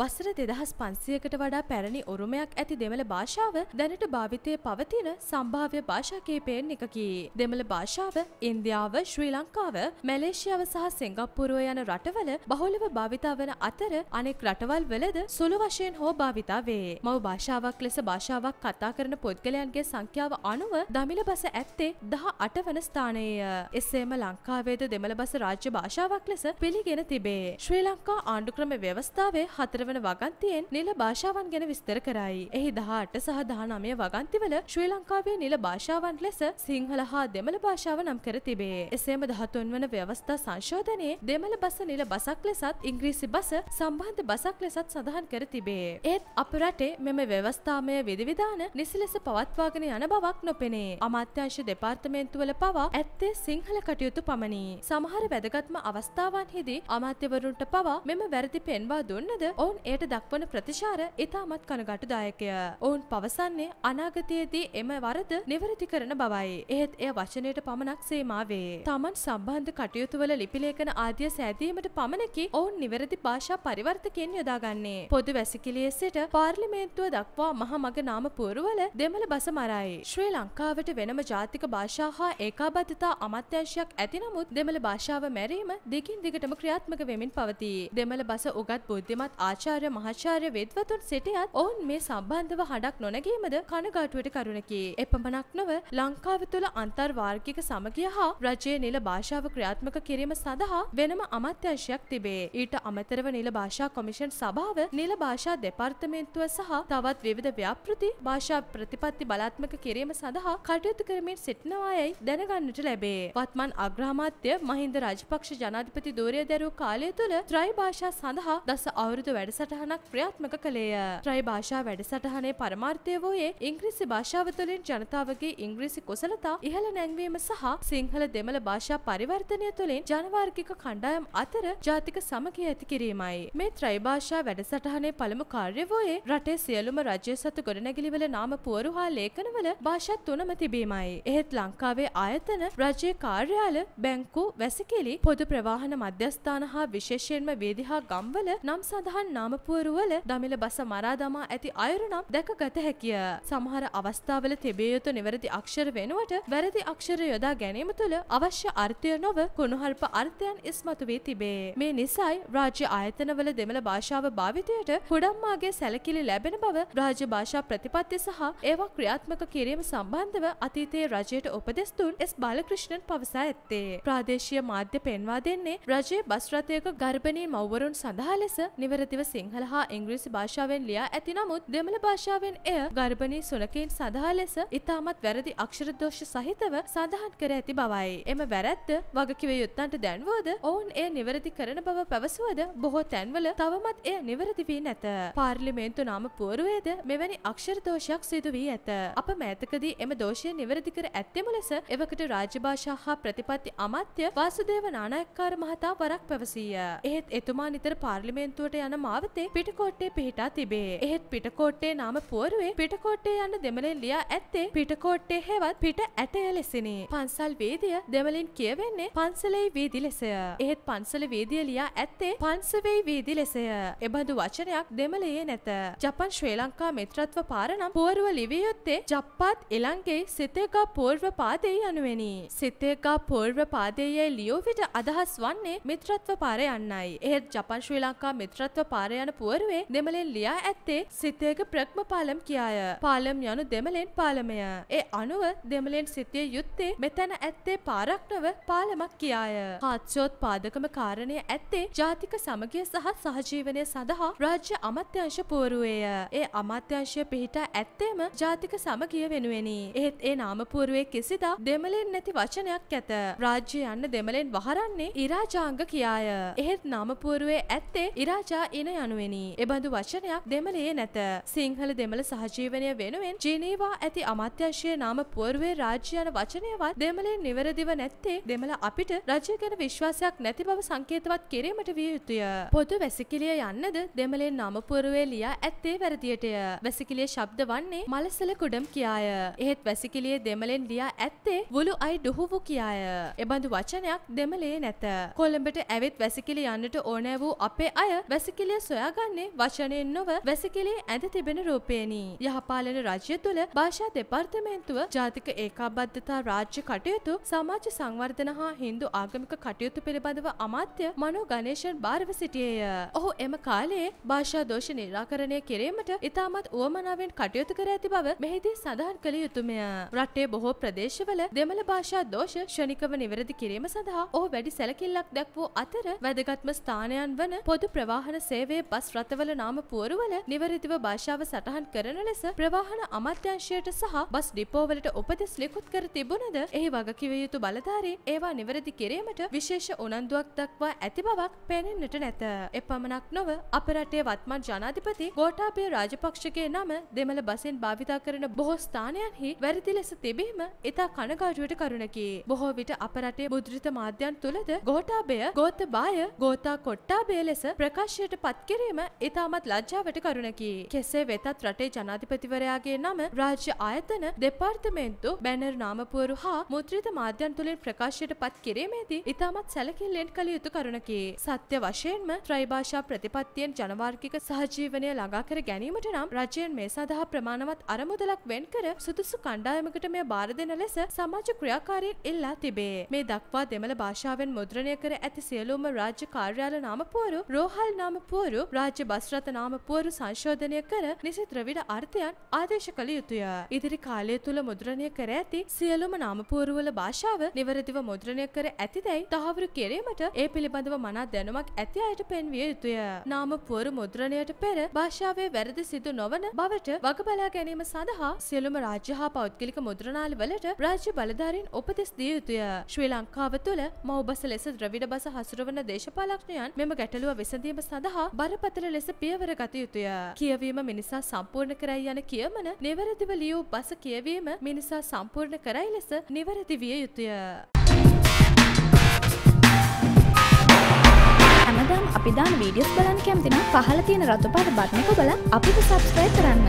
වසර දෙදහස් පන්සියකට වඩා පැරණි උරුමයක් ඇති දෙමළ භාෂාව දැනට භාවිතය පවතින සම්භාව්‍ය භාෂා කීපයෙන් එකකි. දෙමළ භාෂාව ඉන්දියාව, ශ්‍රී ලංකාව, මැලේසියාව සහ සිංගප්පූරුව යන රටවල බහුලව භාවිතා වන අතර අනෙක් රටවල් වලද සුළු වශයෙන් හෝ භාවිතා වේ. මව් භාෂාවක් ලෙස භාෂාවක් කතා කරන පුද්ගලයන්ගේ සංඛ්‍යාව අනුව දමිළ බස ඇත්තේ දහ අට වන ස්ථානයය. එසේම ලංකාවේද දෙමළ බස රාජ්‍ය භාෂාවක් ලෙස පිළිගෙන තිබේ. ශ්‍රී ලංකා ආණ්ඩුක්‍රම ව්‍යවස්ථාවේ හතරවන වගන්තියෙන් නිල භාෂාවන් ගැන විස්තර කරයි. එහි දහට සහ දහනමය වගන්තිවල ශ්‍රී ලංකාවේ නිල භාෂාවන් ලෙස සිංහල හා දෙමළ භාෂාව නම් කර තිබේ. එසේම දහතුන් වන ව්‍යවස්ථා සංශෝධනයේ දෙමළ බස නිල බසක් ලෙසත් ඉංග්‍රීසි බස සම්බන්ධ බසක් ලෙසත් සඳහන් කර තිබේ. ඒත් අප රටේ මෙම ව්‍යවස්ථාමය විධවිධාන නිසි ලෙස පවත්වාගෙන යන බවක් නොපෙනේ. අමාත්‍යංශ දෙපාර්තමේන්තුවල පවා ඇත්තේ සිංහල කටයුතු පමණි. සමහර වැදගත්ම අවස්ථාවන්හිදී අමාත්‍යවරුන්ට පවා මෙම වැරදි පෙන්වා දුන්නද ඔවුන් එයට දක්වන ප්‍රතිශාර ඉතාමත් කනගටුදායකය. ඔවුන් පවසන්නේ අනාගතයේදී එම වරද නිවැරදි කරන බවයි. එහෙත් එය වචනයට පමණක් සේමාවේ. තමන් සම්බන්ධ කටයුතුවල ලිපිලේඛන ආදිය සෑදීමට පමණකි ඔවුන් නිවැරදි භාෂා පරිවර්තකයෙන් යොදාගන්නේ. පොදු වැසිකිළියේ සිට පාර්ලිමේන්තුව දක්වා මහමග නාම පුවරුවල දෙමළ බස මරයි. ශ්‍රී ලංකාවට වෙනම ජාතික භාෂා හා ඒකාබද්ධතා අමාත්‍යංශයක් ඇති නමුත් දෙමළ භාෂාව මැරීම දිගින් දිගටම ක්‍රියාත්මක වෙමින් පවතී. දෙමළ බස උගත් බුද්ධිමත් ආචාර්ය මහාචාර්ය වෙද්වතුන් සිටියත් ඔවුන් මේ සම්බන්ධව හඬක් නොනැගීමද කනගාටුවට කරුණකි. එපමණක් නොව ලංකාව තුළ අන්තර්වාර්ගික සමගිය හා රජයේ නිල භාෂාව ක්‍රියාත්මක කිරීම සඳහා වෙනම අමාත්‍යංශයක් තිබේ. ඊට අමතරව නිල භාෂා කොමිෂන් සභාව නිල භාෂා දෙපාර්තමේන්තුව සහ තවත් විවිධ ව්‍යාපෘති භාෂා ප්‍රතිපත්ති බලාත්මක කිරීම සඳහා කටයුතු කරමින් සිටිනවායයි දැනගන්නට ලැබේ. වත්මන් අග්‍රාමාත්‍ය මහින්ද රාජපක්ෂ ජනාධිපති ධූරය දැරූ කාලය තුළ ත්‍රයි භාෂා සඳහා දස අවුරුදු වැඩසටහනක් ක්‍රියාත්මක කළේය. ත්‍රයි භාෂා වැඩසටහනේ පරමාර්ථය වූයේ ඉංග්‍රීසි භාෂාව තුළින් ජනතාවගේ ඉංග්‍රීසි කුසලතා ඉහළ නැංවීම සහ සිංහල දෙමළ භාෂා පරිවර්තනය තුළින් ජනවාර්ගික කණ්ඩායම් අතර ජාතික සමගිය ඇති කිරීමයි. මේ ත්‍රයි භාෂා වැඩසටහනේ පළමු කාර්ය වූයේ රටේ සියලුම රජය සතු ගොඩනැගිලිවල නාම පුවරු හා ලේඛනවල භාෂා තුනම තිබීමයි. එහෙත් ලංකාවේ ආයතන රජයේ කාර්යාල බැංකු වැසිකිලි පොදු ප්‍රවාහන මධ්‍යස්ථාන හා විශේෂයෙන්ම වේදි හා ගම්වල නම් සඳහන් නාමපුවරුවල දමිළ බස මරා දමා ඇති අයුරු නම් දැකගත හැකිය. සමහර අවස්ථාවල තිබිය යුතු නිවැරදි අක්ෂර වෙනුවට වැරදි අක්ෂර යොදා ගැනීම තුළ අවශ්‍ය අර්ථය නොව කුණුහල්ප අර්ථයන් ඉස්මතු වී තිබේ. මේ නිසයි රාජ්‍ය ආයතනවල දෙමළ භාෂාව භාවිතයට කුඩම්මාගේ සැලකිලි ලැබෙන බව රාජ්‍ය භාෂා ප්‍රතිපත්ති සහ ඒවා ක්‍රියාත්මක කිරීම සම්බන්ධව අතීතයේ රජයට උපදෙස් දුන් එස් බාලකෘෂ්ණන් පවසා ඇත්තේ. ප්‍රාදේශීය මාධ්‍ය පෙන්වා දෙන්නේ රජයේ බස් රථයක ගර්භණී මව්වරුන් සඳහා ලෙස නිවැරදිව සිංහල හා ඉංග්‍රීසි භාෂාවෙන් ලියා ඇති නමුත් දෙමළ භාෂාවෙන් එය ගර්භණී සුනකයින් සඳහා ලෙස ඉතාමත් වැරදි අක්ෂර දෝෂ සහිතව සඳහන් කර ඇති බවයි. එම වැරැද්ද වගකිව යුත්තන්ට දැන්වෝද ඔවුන් එය නිවැරදි කරන බව පැවසුවද බොහෝ තැන්වල තවමත් එය නිවැරදි වී නැත. පාර්ලිමේන්තු නාම පුවරුවේද මෙවැනි අක්ෂර දෝෂයක් සිදු වී ඇත. අප මෑතකදී එම දෝෂය නිවැරදි කර ඇත්තෙමු ලෙස එවකට රාජ්‍ය භාෂා හා ප්‍රතිපත්ති අමාත්‍ය වාසුදේව නානායක්කාර මහතා වරක් පැවසීය. එහෙත් එතුමා නිතර පාර්ලිමේන්තුවට යන මාවතේ පිටකෝට්ටේ පිහිටා තිබේ. එහෙත් පිටකෝට්ටේ නාම පුවරුවේ පිටකෝට්ටේ යන්න දෙමළෙන් ලියා ඇත්තේ පිටකෝට්ටේ හෙවත් පිට ඇටය ලෙසිනි. පන්සල් වේදිය දෙමළින් කියවෙන්නේ පන්සලේ වීදි ලෙසය. එහෙත් පන්සල වේදිය ලියා ඇත්තේ පන්සවෙයි වීදි ලෙසය. එබඳු වචනයක් දෙමළයේ නැත. ජපන් ශ්‍රී ලංකා මිත්‍රත්ව පාරනම් පුවරුව ලිවිය යුත්තේ ජප්පාත් ඉලංගේ සිතේකා පූර්ව පාදේ යනුවෙනි. සිතේකා පූර්ව පාදයේ ලියෝ විට අදහස් වන්නේ මිත්‍රත්ව පාර යන්නයි. එහෙත් ජපන් ශ්‍රී ලංකා මිත්‍රත්ව පාර යන පුවරුවේ දෙමළෙන් ලියා ඇත්තේ සිතේක ප්‍රක්ම පාලම් කියාය. පාලම් යනු දෙමළෙන් පාලමය. ඒ අනුව දෙමළෙන් සිතිය යුත්තේ මෙතැන ඇත්තේ පාරක් නොව පාලමක් කියාය. හාත්සෝත් පාදකම කාරණය ඇත්තේ ජාතික සමගිය සහ සහජීවනය සඳහා රාජ්‍ය අමාත්‍යංශ පුවරුවේය. ඒ අමාත්‍යංශය පිහිටා ඇත්තේම ජාතික සමගිය වෙනුවෙනි. එහෙත් ඒ නාමපුවරුවේ කිසිදා දෙමළෙන් නැති වචනයක් ඇත. රාජ්‍ය යන්න දෙමළෙන් වහරන්නේ ඉරාජාංග කියාය. එහෙත් නාමපුවරුවේ ඇත්තේ ඉරාජා ඉන යනුවෙනි. එබඳු වචනයක් දෙමළයේ නැත. සිංහල දෙමළ සහජීවනය වෙනුවෙන් ජීනීවා ඇති අමාත්‍යංශයේ නාම පුවරුවේ රාජ්‍ය යන වචනයවත් දෙමළෙන් නිවැරදිව නැත්තේ දෙමළ අපිට රජය ගැන විශ්වාසයක් නැති බව සංකේතවත් කිරීමට විය යුතුය. පොදු වැසිකිළිය යන්නද දෙමළෙන් නාමපුවරුවේ ලියා ඇත්තේ වැරදියටය. වැසිකිළිය ශබ්ද වන්නේ මලසල කුඩම් කියාය. එහෙත් වැසිකිළියේ දෙමළෙන් ලියා ඇත්තේ වුළු අයි ඩුහුවු කියාය. එබඳු වචනයක් දෙමළේ නැත. කොළඹට ඇවිත් වැසිකිළි යන්නට ඕනෑ වූ අපේ අය වැසිකිළිය සොයාගන්නේ වචනයෙන් නොව වැසිකිලේ ඇඳ තිබෙන රූපේනි. යහපාලන රජය තුළ භාෂා දෙපාර්තමේන්තුව ජාතික ඒකාබද්ධතා රාජ්‍ය කටයුතු සමාජ සංවර්ධන හා හින්දු ආගමික කටයුතු පිළිබඳව අමාත්‍ය මනෝ ගණේෂන් භාරව සිටියේය. ඔහු එම කාලයේ භාෂා දෝෂ නිරාකරණය කිරීමට ඉතාමත් උවමනාවෙන් කටයුතු කර ඇති බව මෙහිදී සඳහන් කළ යුතුමය. රටේ බොහෝ ප්‍රදේශවල දෙමළ භාෂා දෝෂ ක්ෂණිකව නිවැරදි කිරීම සඳහා ඔහු වැඩි සැලකිල්ලක් දැක්වූ අතර වැදගත්ම ස්ථානයන් වන පොදු ප්‍රවාහන සේවයේ බස් රථවල නාම පුවරුවල නිවැරදිව භාෂාව සටහන් කරන ලෙස ප්‍රවාහන අමාත්‍යංශයට සහ බස් ඩිපෝවලට උපදෙස් ලිකුත් කර තිබුණද එහි වගකිව යුතු බලධාරීන් ඒවා නිවැරදි කිරීමට විශේෂ උනන්දුවක් දක්වා ඇති බවක් පෙනෙන්නට නැත. එපමණක් නොව අප රටේ වත්මන් ජනාධිපති ගෝඨාභය රාජපක්ෂගේ නම දෙමළ බසින් භාවිතා කරන බොහෝ ස්ථානයන්හි වැරදි ලෙස තිබීම ඉතා කනගාටුවට කරුණකි. බොහෝ විට අප රටේ මුද්‍රිත මාධ්‍යයන් තුළද ගෝඨාභය ගෝතබාය ගෝතා කොට්ටාභය ලෙස ප්‍රකාශයට පත් කිරීම ඉතාමත් ලජ්ජාවට කරුණකි. කෙසේ වෙතත් රටේ ජනාධිපතිවරයාගේ නම රාජ්‍ය ආයතන දෙපාර්තමේන්තු බැනර් නාමපුවරු හා මුද්‍රිත මාධ්‍යන් තුළින් ප්‍රකාශයට පත් කිරීමේදී ඉතාමත් සැලකිල්ලෙන් කළ යුතු කරුණකි. සත්‍ය වශයෙන්ම ත්‍රයිභාෂා ප්‍රතිපත්තියෙන් ජනවාර්ගික සහජීවනය ළඟා කර ගැනීමට නම් රජයෙන් මේ සඳහා ප්‍රමාණවත් අරමුදලක් වෙන් කර සුදුසු කණ්ඩායමකට මෙය බාර දෙන ලෙස සමාජ ක්‍රියාකාරීන් ඉල්ලා තිබේ. මේ දක්වා දෙමළ භාෂාවෙන් මුද්‍රණය කර ඇති සියලුම රාජ්‍ය කාර්යාල නාමපුවරු රෝහල් නාමපුවරු රාජ්‍ය බස්රථ නාමපුවරු සංශෝධනය කර නිසි ද්‍රවිඩ අර්ථයන් ආදේශ කළ යුතුය. ඉදිරි කාලය තුළ මුද්‍රණය කර ඇති සියලුම නාමපුවරුවල භාෂාව නිවැරදිව මුද්‍රණය කර ඇතිදැයි තහවුරු කිරීමට ඒ පිළිබඳව මනා දැනුමක් ඇති අයට පෙන්විය යුතුය. නාම පුවරු මුද්‍රණයට පෙර භාෂාවේ වැරදි සිදු නොවන බවට වග බලා ගැනීම සඳහා සියලුම රාජ්‍ය හා පෞද්ගලික මුද්‍රණාල වලට රාජ්‍ය බලධාරීන් උපදෙස් දිය යුතුය. ශ්‍රී ලංකාව තුළ මව්බස ලෙස ද්‍රවිඩ බස හසුරවන දේශපාලඥයන් මෙම ගැටලුව විසඳීම සඳහා බරපතල ලෙස පියවර ගත යුතුය. කියවීම මිනිසා සම්පූර්ණ කරයි යන කියමන නිවැරදිව ලියූ බස කියවීම මිනිසා සම්පූර්ණ කරයි ලෙස නිවැරදි විය යුතුය. හැමදාම් අපි දාන වීඩියෝස් බලන්න කැමති නම් පහළ තියෙන රතු පාට බටන් එක ඔබලා අපිට සබ්ස්ක්‍රයිබ් කරන්න.